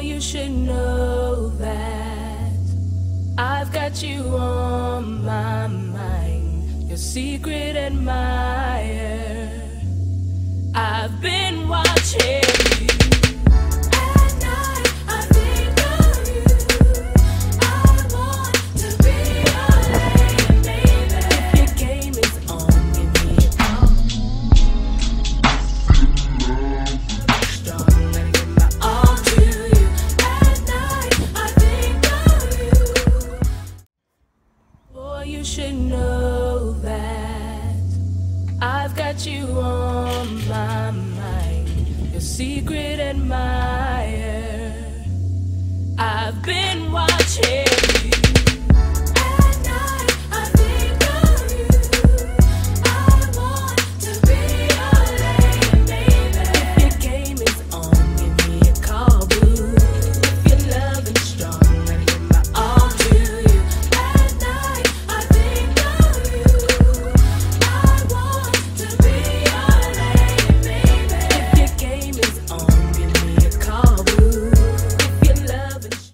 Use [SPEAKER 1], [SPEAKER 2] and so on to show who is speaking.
[SPEAKER 1] you should know that I've got you on my mind, your secret admirer. You should know that I've got you on my mind, your secret admirer. I've been watching.